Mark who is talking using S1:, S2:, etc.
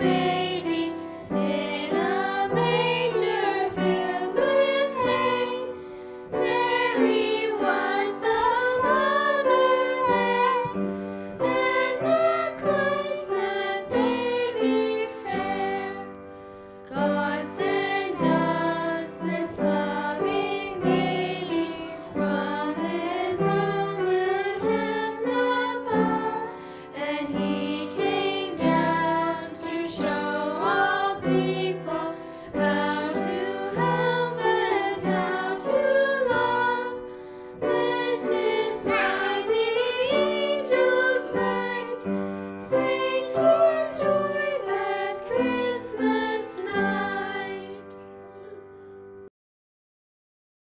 S1: big. We